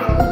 Bye.